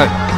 Go.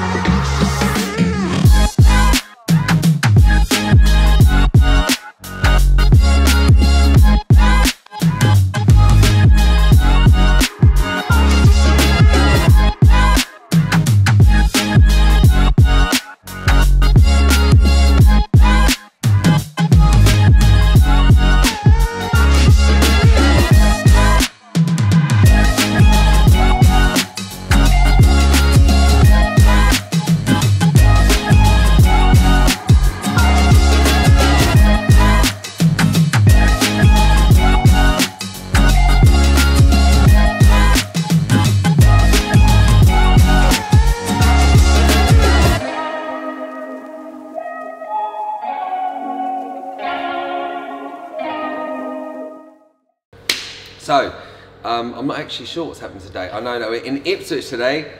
So, um, I'm not actually sure what's happened today. I know, no, in Ipswich today.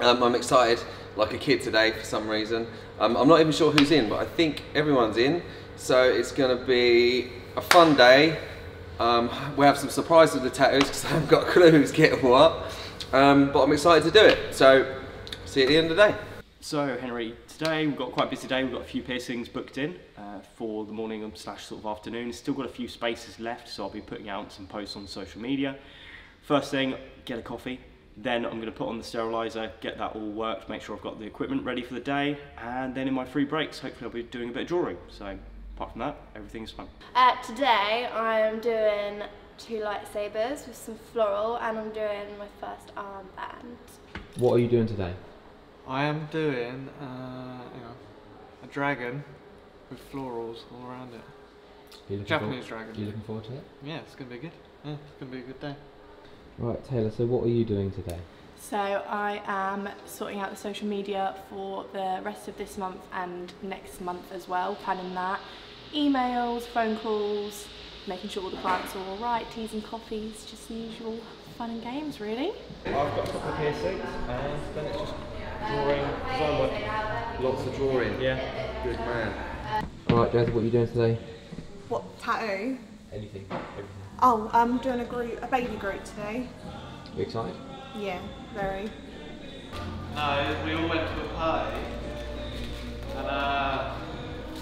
Um, I'm excited, like a kid today for some reason. Um, I'm not even sure who's in, but I think everyone's in. So it's going to be a fun day. Um, we have some surprises with the tattoos because I haven't got a clue who's getting what. Um, but I'm excited to do it. So, see you at the end of the day. So Henry, today we've got quite a busy day. We've got a few piercings booked in uh, for the morning slash sort of afternoon. Still got a few spaces left, so I'll be putting out some posts on social media. First thing, get a coffee. Then I'm going to put on the sterilizer, get that all worked, make sure I've got the equipment ready for the day, and then in my free breaks, hopefully I'll be doing a bit of drawing. So apart from that, everything's fun. Uh, today I'm doing two lightsabers with some floral and I'm doing my first armband. What are you doing today? I am doing uh, hang on, a dragon with florals all around it. Japanese forward, dragon. You looking forward to it? Yeah, it's gonna be good. Yeah, it's gonna be a good day. Right, Taylor. So what are you doing today? So I am sorting out the social media for the rest of this month and next month as well, planning that. Emails, phone calls, making sure all the clients are all right, teas and coffees, just the usual fun and games really. I've got a couple of piercings, and then it's just drawing, design work. Lots of drawing. Yeah. Good man. All right, Jazz. What are you doing today? What tattoo? Anything. Everything. Oh, I'm doing a Groot, a baby Groot today. Are You excited? Yeah, very. No, we all went to a party, and uh,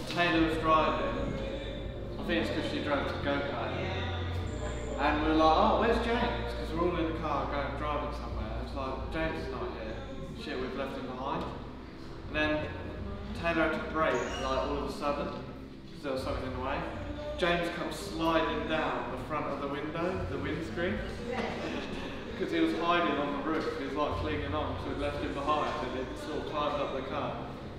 Taylor was driving. I think it's because she drove to go kart. And we were like, oh, where's James? Because we're all in the car going driving somewhere. It's like, James is not here. Shit, we've left him behind. And then Taylor had to brake, like all of a sudden, because there was something in the way. James comes sliding down the front of the window, the windscreen. Because he was hiding on the roof, he was like clinging on, so we left him behind and it sort of climbed up the car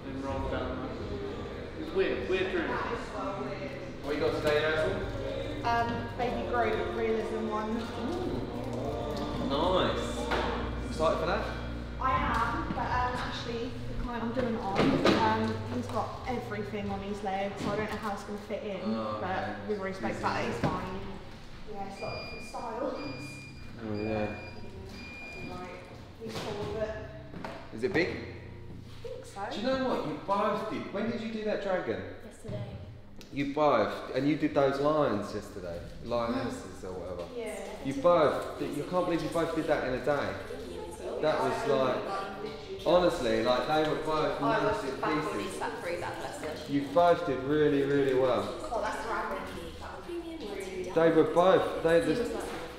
and rolled down the It was weird, weird dream. What you got today, Hazel? Um, baby Groot, realism one. Nice. Excited for that? I am, but actually, the client I'm doing it on, um, he's got everything on his leg, so I don't know how it's going to fit in, Oh, okay. but we already spoke about it, it's fine. Yeah, it's got different styles. Oh yeah. Right, he's full of it big? I think so. Do you know what? You both did. When did you do that dragon? Yesterday. You both, and you did those lions yesterday, lionesses or whatever. Yeah. You both, you can't believe you both did that in a day. That was like, honestly, like they were both massive pieces. You both did really, really well. Oh, that's dragon. They were both. They the,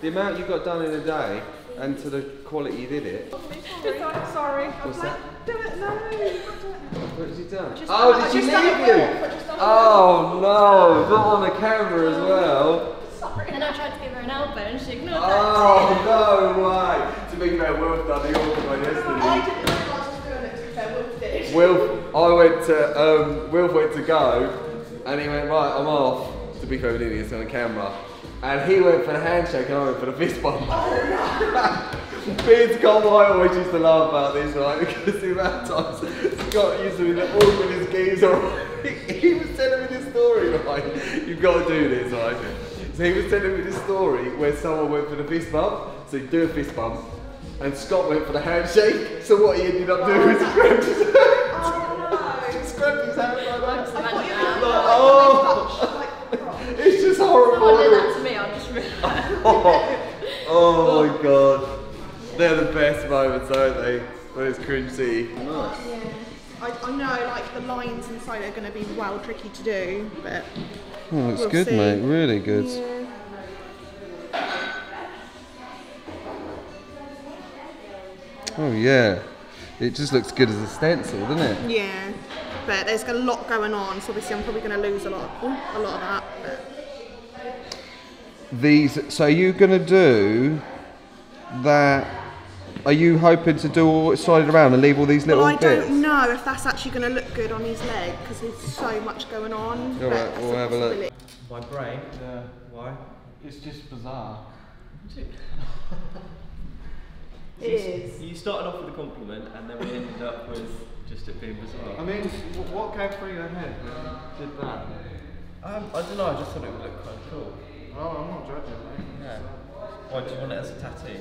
the amount you got done in a day, and to the quality you did it. Sorry. What's that? Do it, no, you can't do it. What has he done? just Oh, done- I did she just leave you? well, I just done it Oh no, not on the camera as oh. well. Then I tried to give her an elbow and she ignored Oh no way! To be fair, Wilf done the awkward one I yesterday. didn't realise I was doing it, to be fair, Did. Wilf, I went to, um, Wilf went to go, and he went, right, I'm off. To be fair, we didn't, on camera. And he went for the handshake and I went for the fist bump. Beard's gone I always used to laugh about this, right? Because the amount of times Scott used to be the awkwardest geezer. He was telling me this story, right? You've got to do this, right? So he was telling me this story where someone went for the fist bump. So you do a fist bump, and Scott went for the handshake. So what he ended up doing was he grabbed his. Just grabbed his hand like that. thought you that. were Oh, it's just horrible. Someone did that to me, I'll just realise. Oh, oh my god. They're the best moments, aren't they? Those crunchy. Nice. Yeah. I, I know like the lines inside are going to be well tricky to do, but Oh, looks We'll good, see. mate. Really good. yeah. Oh yeah. It just looks good as a stencil, doesn't it? Yeah. But there's a lot going on, so obviously I'm probably going to lose a lot, ooh, a lot of that. But These. So are you gonna do that? Are you hoping to do all slide it around and leave all these little well, I bits? don't know if that's actually going to look good on his leg because there's so much going on. All but right, that's we'll have a look. My brain. Yeah. Why? It's just bizarre. It is. You started off with a compliment and then we ended up with just it being bizarre. I mean, wh- what came through your head when you did that? Um, I don't know, I just thought it would look kind of cool. Oh, I'm not judging, mate. Yeah. Why do you want it as a tattoo?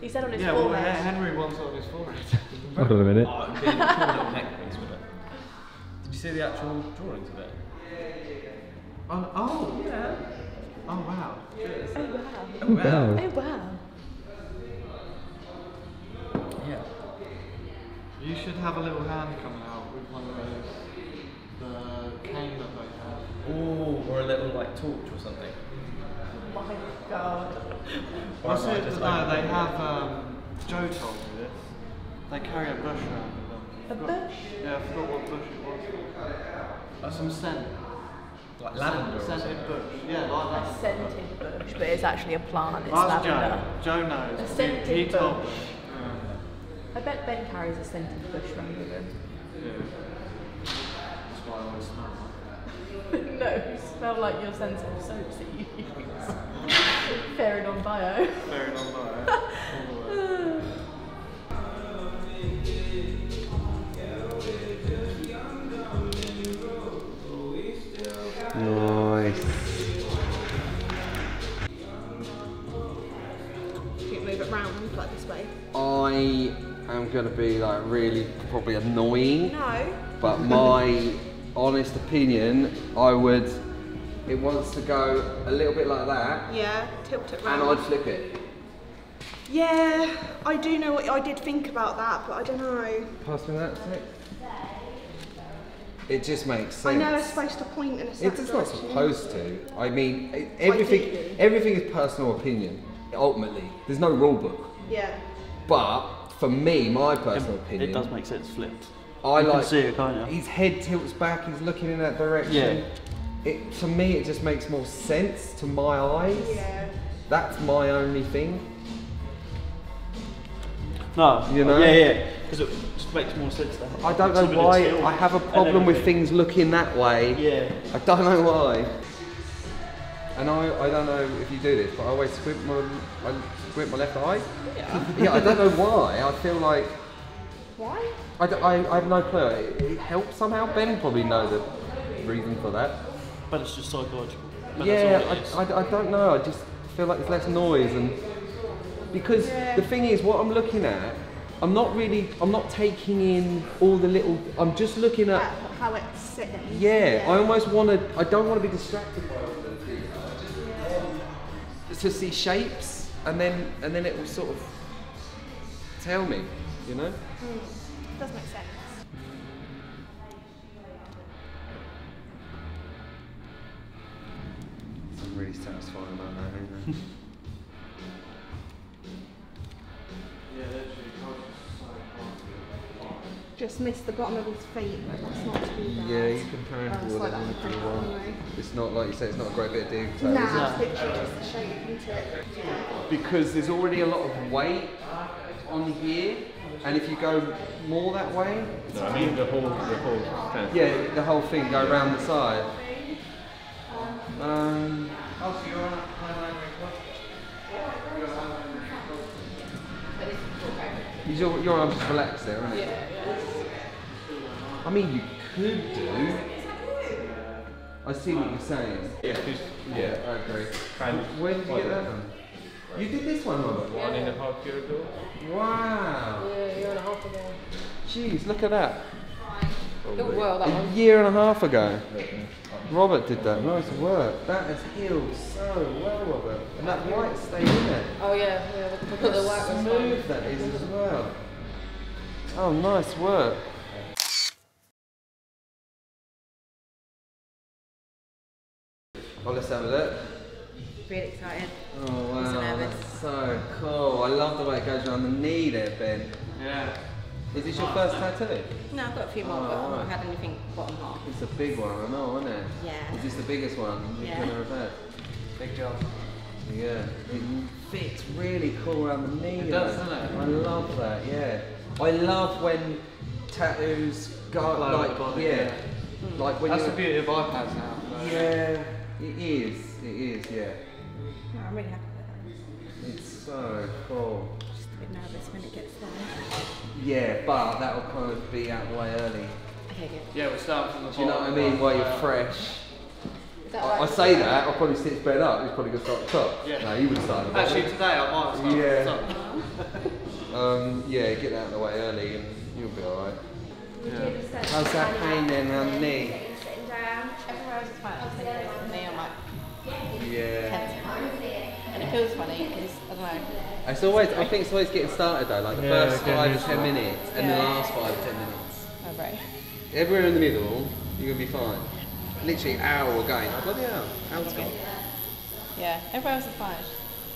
He said on his Yeah, well, forehead. Hen- Henry wants it on his forehead. Hold on a minute. Oh, it'd be a cool little neck piece, wouldn't it? Did you see the actual drawings of it? oh, oh, yeah. Oh, wow. Oh wow. Oh, wow. Oh wow. You should have a little hand coming out with one of those, the cane that they have. Ooh, or a little like torch or something. Oh my god. What's Or am I it? just No, they have, um, Joe told me this. They carry a bush around with them. A Forgot- bush? Yeah, I forgot what bush it was. Some scent. Like lavender Scented something. bush. Yeah, like A that. scented bush, but it's actually a plant. It's Ask lavender. Joe. Joe knows. A He- scented he, told bush. I bet Ben carries a scented bush around with him. Yeah. That's why I always smell like no, you smell like your sensitive soaps that you use. Fairy non-bio. Very long by. All going to be like really probably annoying, No. but my honest opinion, I would. It wants to go a little bit like that, Yeah, tilt it and. I'd flip it. Yeah, I do know what I did think about that, but I don't know. Pass me that. Sec. It just makes sense. I know it's supposed to point in a certain It's not supposed to. I mean, everything. Everything is personal opinion. Ultimately, there's no rule book. Yeah. But for me, my personal opinion, It does make sense flipped. I you can like see it, can't you? his head tilts back. He's looking in that direction. Yeah. It to me, it just makes more sense to my eyes. Yeah. That's my only thing. No, You know? Yeah, yeah. Because it just makes more sense. To have I don't know why. I have a problem with things looking that way. Yeah. I don't know why. And I, I don't know if you do this, but I always squint my, I squint my left eye. Yeah. yeah, I don't know why. I feel like Why? I I have no clue. It, it helps somehow. Ben probably knows the reason for that. But it's just psychological. But yeah, that's all it is. I, I, I don't know. I just feel like there's less noise and because Yeah. the thing is, what I'm looking at, I'm not really, I'm not taking in all the little. I'm just looking at. Yeah, how it's sitting. Yeah, I almost want to. I don't want to be distracted by all those things. Just to see shapes, and then and then it will sort of tell me, you know. Hmm, does make sense. It's really satisfying about that, Just missed the bottom of his feet, but that's not too bad. yeah, you can turn Oh, it's like that that if you want. anyway. It's not like you say. It's not a great bit of detail. Nah, is it? it's literally just the shape, isn't it? because there's already a lot of weight on here, and if you go more that way, No, I mean the whole, the whole kind of yeah, the whole thing go around the side. Um, Oh, so you're on a high your, your arms just relaxed there, aren't it? I mean, you could do. I see what you're saying. Yeah, who's, Yeah, I agree. kind of Where did you get that from? You did this one, Robert? one and a half year ago. Wow. Yeah, year and a half ago. Jeez, look at that. Oh, well, that A one. year and a half ago. Robert did that. Nice work. That has healed so well, Robert. And that white stayed in there. Oh yeah, yeah. Look, look at the white smooth that is as well. Oh, nice work. Oh, let's have a look. Really excited. Oh wow, that's so cool. I love the way it goes around the knee there, Ben. Yeah. Is this your first tattoo? No, I've got a few more, Oh, but I've right. not had anything bottom half. It's a big one, I know, isn't it? Yeah. Is this the biggest one you've Yeah. ever had? Big job. Yeah. It fits really cool around the knee. It does, doesn't it? I love that, yeah. I love when tattoos go like, the body, yeah. yeah. Like when That's the beauty of iPads now. Yeah, it is. It is, yeah. No, I'm really happy with that. It's so cool. Just a bit nervous when it gets there. Yeah, but that'll kind of be out the way early. Okay, good. Yeah, we're starting from the Do you know what I mean? While you're fresh. Is that I, I say that, I'll probably sit bed up. He's probably going to start at the top. Yeah. No, you would start at the Actually, today I might have started Yeah. from the top. Um, yeah, get that out of the way early and you'll be alright. We do the same How's that pain then around the knee? Sitting, sitting down. Everywhere else is fine. Yeah. And it feels funny because, I don't know. It's always, I think it's always getting started though, like the Yeah, first getting five used to to ten it. minutes and the Yeah. last five or ten minutes. Oh, right. Everywhere in the middle, you're going to be fine. Literally hour going. Oh, bloody hell, hour's gone. Yeah, everywhere else is fine.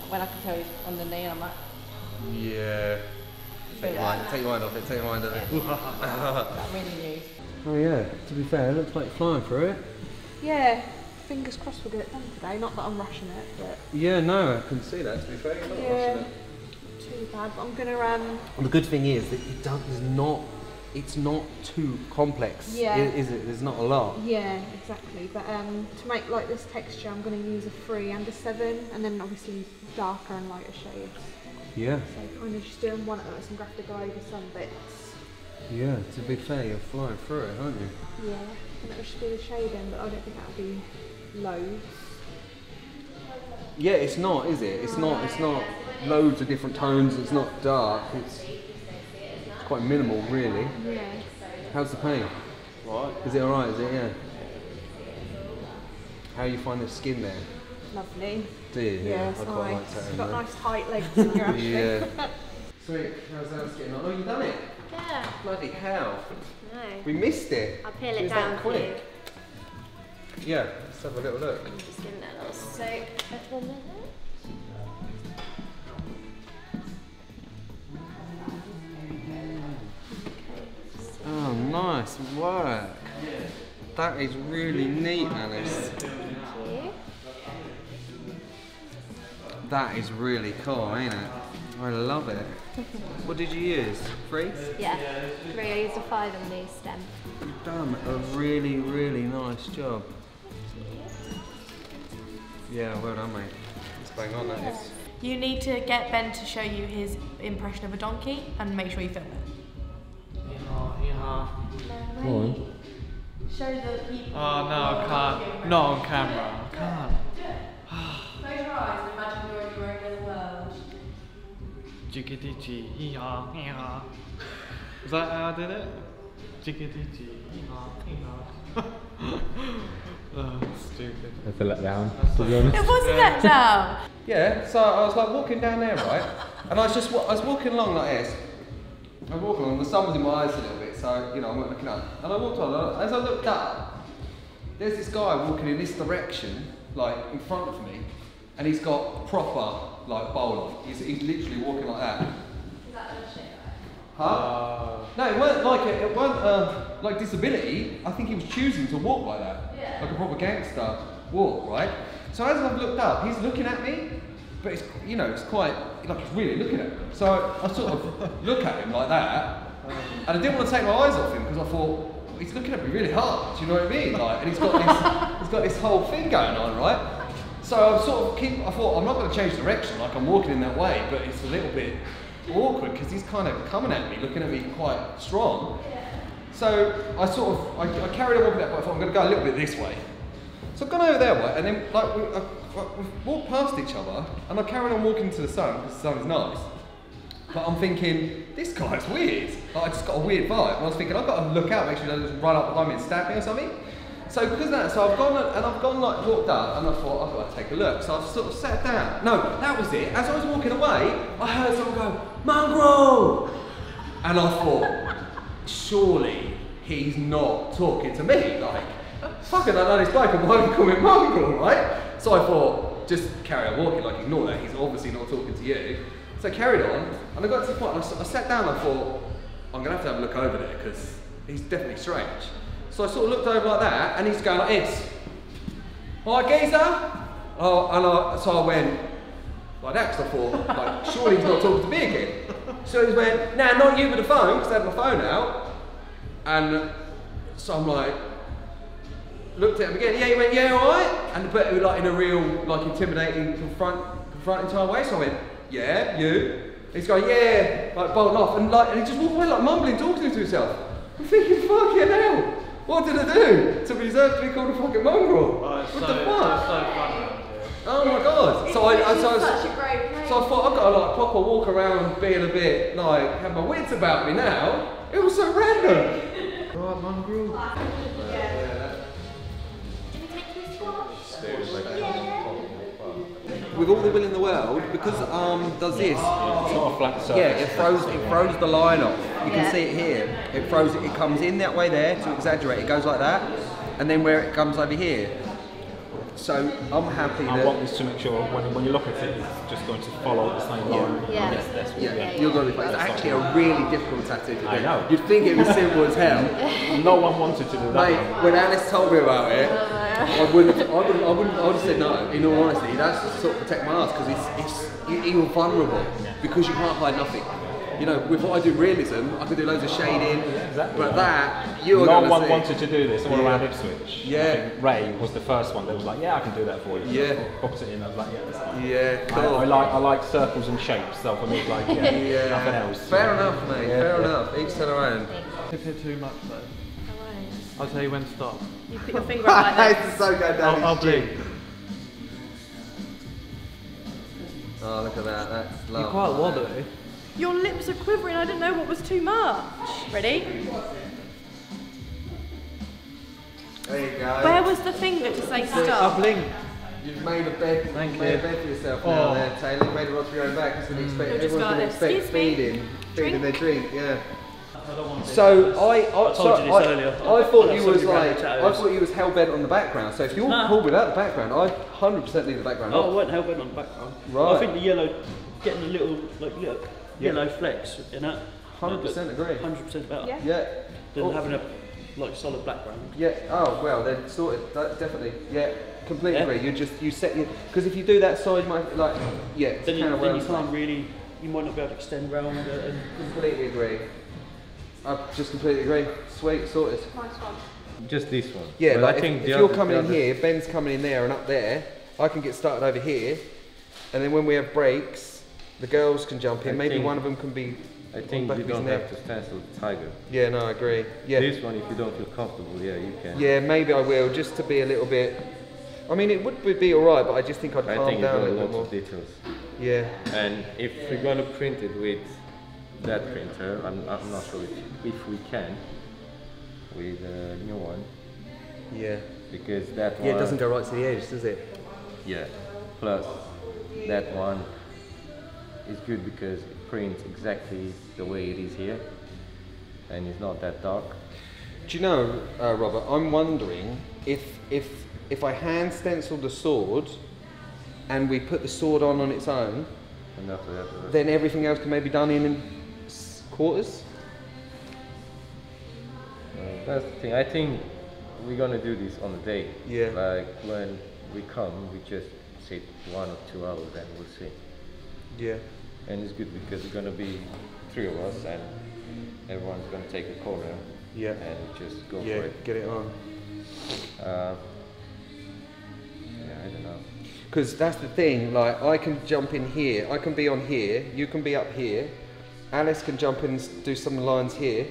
When I can tell you on the knee, I'm like, Yeah. Take your mind, take your mind off it, take your mind off it. that really new. oh yeah, to be fair, it looks like flying through it. Yeah, fingers crossed we'll get it done today. Not that I'm rushing it, but Yeah, no, I can see that, to be fair. You're not Yeah. rushing it. too bad. But I'm gonna um. Well, the good thing is that it does, it's not, it's not too complex, Yeah. is it? There's not a lot. Yeah, exactly. But um, to make like this texture, I'm going to use a three and a seven, and then obviously darker and lighter shades. Yeah, So kind of just doing one at some graphic over some bits. yeah, to be fair, you're flying through it, aren't you? Yeah, and it'll just be the shading, but I don't think that'll be loads. Yeah, it's not, is it? It's not, it's not loads of different tones, it's not dark, it's, it's quite minimal, really. Yeah. How's the pain? Right. Is it alright, is it? Yeah. How you find the skin there? Lovely. Do you? Yeah, I it's quite nice. like that. You've got nice tight legs in your there. Ashley. Yeah. Sweet, how's that getting on? Oh, you done it? Yeah. Bloody hell. No. We missed it. I'll peel It it down that for you. quick. Yeah, let's have a little look. I'm just giving it a little soak at the minute. Oh, nice work. That is really neat, Alice. Thank you. That is really cool, ain't it? I love it. What did you use? Three? Yeah. Three, I used a five on the stem. You've done a really, really nice job. Yeah, well done, mate. It's bang on, that is. You need to get Ben to show you his impression of a donkey and make sure you film it. Yeehaw, yeehaw. Go on. Show the people. Oh no, I can't. Not on camera. I can't. Close your eyes and imagine you're in your own little world. Jiggity yeehaw, yeehaw. Is that how I did it? Jiggity yeehaw, yeehaw. oh, stupid. That's a letdown, to be honest. It wasn't that down. Yeah, so I was like walking down there, right? And I was just, I was walking along like this. I was walking along, the sun was in my eyes a little bit, so, you know, I wasn't looking up. And I walked on, as I looked up, there's this guy walking in this direction, like in front of me, and he's got proper, like, bowl on. He's, he's literally walking like that. Huh? Uh, No, it weren't like a, it weren't uh, like disability. I think he was choosing to walk like that, like a proper gangster walk, right? So as I've looked up, he's looking at me, but it's you know it's quite like he's really looking at me. So I sort of look at him like that, and I didn't want to take my eyes off him because I thought he's looking at me really hard. Do you know what I mean? Like, and he's got this, he's got this whole thing going on, right? So I sort of keep. I thought I'm not going to change direction, like I'm walking in that way, but it's a little bit awkward because he's kind of coming at me, looking at me quite strong. So I sort of, I, I carried on walking that way, I thought I'm going to go a little bit this way. So I've gone over there, and then like we, uh, I, I- we've walked past each other, and I carried on walking to the sun because the sun is nice. But I'm thinking, this guy's weird. Like, I just got a weird vibe. And I was thinking, I've got to look out, make sure he doesn't run up behind me and stab me or something. So because of that, so I've gone and I've gone like walked up and I thought I've got to take a look. So I've sort of sat down. No, that was it. As I was walking away, I heard someone go, Mongrel! And I thought, surely he's not talking to me. Like, fucking, I know this bloke, and why would call me mongrel, right? So I thought, just carry on walking, like, ignore that. He's obviously not talking to you. So I carried on, and I got to the point, I sat down, I thought, I'm gonna have to have a look over there because he's definitely strange. So I sort of looked over like that, and he's going like this. Hi, geezer. Oh, and I, so I went like that because I thought, like, surely he's not talking to me again. So he went, nah, not you with the phone, because I had my phone out. And so I'm like, looked at him again. Yeah, he went, yeah, all right. And but it was like in a real, like intimidating, confront, confronting type way. So I went, yeah, you. He's going, yeah, like bolting off, and like, and he just walked away like mumbling, talking to himself. I'm thinking, fucking hell, what did I do to deserve to be called a fucking mongrel? Oh, it's what so, the it's fuck? so fun. Oh my god! So I, I, so, I was- such a great so I thought I've got to like proper walk around being a bit like have my wits about me now. It was so random. Right, mongrel. With all the will in the world, because um, arm does this, It's not a flat surface. yeah, it throws it throws the line off. You Yeah. can see it here. It throws it. It comes in that way there to exaggerate. It goes like that, and then where it comes over here. So I'm happy I that. want this to make sure when, when you look at it, it's just going to follow the same line. Yeah. Yes, that's what Yeah, Yeah, you're yeah. going to be. It's actually a really difficult tattoo to do. I know. You'd think it was simple as hell. No one wanted to do that. Mate, one. when Alice told me about it, I wouldn't, have, I wouldn't, I wouldn't, I would have said no. In all honesty, that's to sort of protect my ass because it's, it's, you- you're vulnerable because you can't hide nothing. You know, with what I do realism, I could do loads of shading, exactly. but that you are no one see. wanted to do this all Yeah. around Ipswich. I Yeah. think Ray was the first one that was like, yeah, I can do that for you. Yeah. Popped it in, I was like, yeah, that's fine. Yeah, I, cool. I like I like circles and shapes, so for me it's like yeah, yeah. nothing else. Fair enough, mate. Yeah, Fair enough. Each to their own. If it's too much though, I'll tell you when to stop. You put your finger up like that. This is so going down I'll, I'll his blink. Oh, look at that. That's lovely. You're quite wobbly. Your lips are quivering. I didn't know what was too much. Ready? There you go. Where was the finger to say I'll stop? blink. You've made a bed. Thank you've made a bed for yourself Oh. now, there, Taylor. You made a rod for your own back. It's gonna mm. expect, just everyone's going to like, expect "Excuse me, feeding, feeding their drink. Yeah. I don't want to. So I, I, told so you this I, earlier. I thought I you was like, I thought you was hell bent on the background. So if you're Nah. cool without the background, I 100% leave the background. Oh, I off. won't help it on the background. Right. I think the yellow, getting a little, like, look, Yeah. yellow flecks in that. 100% agree. 100% better Yeah. Yeah. than Oh, having a, like, solid background. Yeah. Oh well, then sorted. That, definitely. Yeah. Completely Yeah. agree. You just you set your because if you do that side, you might like yeah. it's Then you, then you can't really, you might not be able to extend round it. And, Completely agree. I just completely agree. Sweet, sorted. Just this one. Yeah, But like I if, think if the you're other- coming the in other- here, Ben's coming in there and up there, I can get started over here, and then when we have breaks, the girls can jump in. I Maybe think- one of them can be. I think you don't neck. have to stencil the tiger. Yeah, no, I agree. Yeah, This one, if you don't feel comfortable, yeah, you can. yeah, maybe I will just to be a little bit. I mean, it would be- be all right, but I just think I'd I calm think you've down got a a little lot bit more. of details. Yeah, And if we're gonna print it with that printer, I'm, I'm not sure if, if we can with a new one yeah, because that one. yeah. It doesn't go right to the edge, does it? Yeah. Plus, that one is good because it prints exactly the way it is here, and it's not that dark. Do you know, uh, Robert? I'm wondering if if if I hand stencil the sword, and we put the sword on on its own, that, uh, then everything else can maybe be done in quarters. Uh, that's the thing. I think we're gonna do this on the day. Yeah. Like when we come, we just sit one or two hours and we'll see. Yeah. And it's good because it's gonna be three of us and everyone's gonna take a corner. Yeah. And just go Yeah, for it. get it on. Uh, yeah, I don't know. Because that's the thing, like, I can jump in here, I can be on here, you can be up here, Alice can jump in and do some lines here,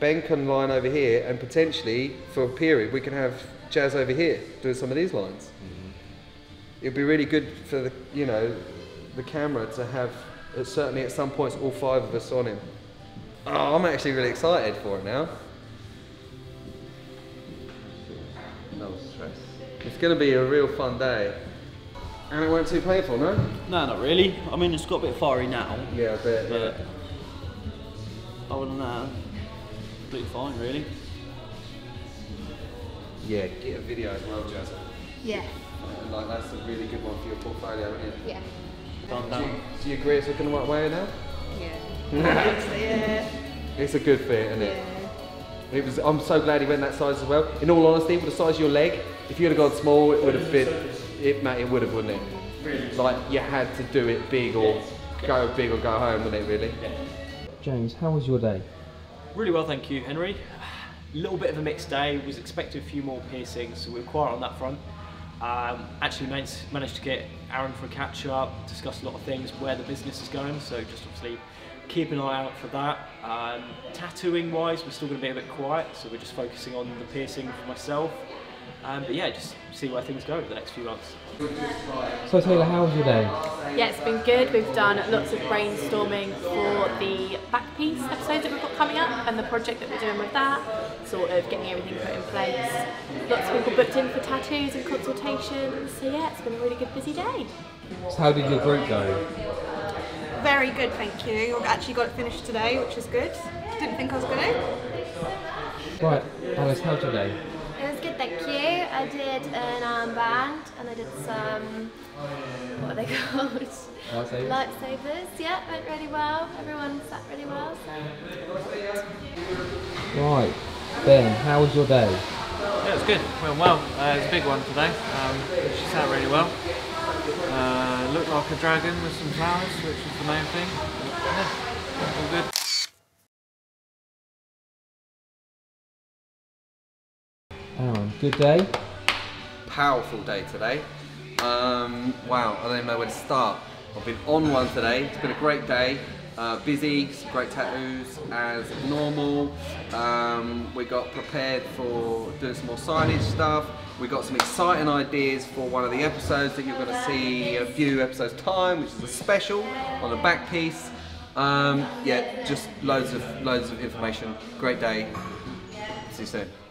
Ben can line over here, and potentially, for a period, we can have Jazz over here doing some of these lines. It'd be really good for the, you know, the camera to have, certainly at some points, all five of us on him. Oh, I'm actually really excited for it now. No stress. It's going to be a real fun day. And it won't too painful, no? no, not really. I mean, it's got a bit fiery now, Yeah, I bet. but other than that, completely fine, really. Yeah, get a video as well, Jazz. Yeah. And like that's a really good one for your portfolio, isn't it? Yeah. Done Do you, do you agree it's looking the right way now? Yeah. yeah. It's a good fit, isn't it? Yeah. It was. I'm so glad he went that size as well. In all honesty, with the size of your leg, if you'd have gone small, it would have fit. It, mate, it would have, wouldn't it? Really? Like you had to do it big or go big or go home, wouldn't it? Really? James, how was your day? Really well, thank you, Henry. A little bit of a mixed day. Was expecting a few more piercings, so we were quiet on that front. Um, actually managed, managed to get Aaron for a catch up, discuss a lot of things, where the business is going. So just obviously keep an eye out for that. Um, tattooing wise, we're still going to be a bit quiet, so we're just focusing on the piercing for myself. Um, but yeah, just see where things go over the next few months. So Taylor, how was your day? Yeah, it's been good. We've done lots of brainstorming for the back piece episodes that we've got coming up and the project that we're doing with that, sort of getting everything put in place. Lots of people booked in for tattoos and consultations. So yeah, it's been a really good busy day. So how did your Groot go? Very good, thank you. I actually got it finished today, which is good. Didn't think I was gonna. Right, Alice, how's your day? It was good, thank you. I did an armband and I did some, what are they called? Lightsabers? Lightsabers, yeah, went really well. Everyone sat really well, so. Right, Ben, how was your day? Yeah, it was good. Went well. Uh, it was a big one today. Um, she sat really well. Uh, looked like a dragon with some flowers, which was the main thing. Yeah, all good. Aaron, good day? Powerful day today. Um, wow, I don't even know where to start. I've been on one today. It's been a great day. Uh, busy, some great tattoos as normal. Um, we got prepared for doing some more signage stuff. We got some exciting ideas for one of the episodes that you're going to see a few episodes time, which is a special on the back piece. Um, yeah, just loads of loads of information. Great day. See you soon.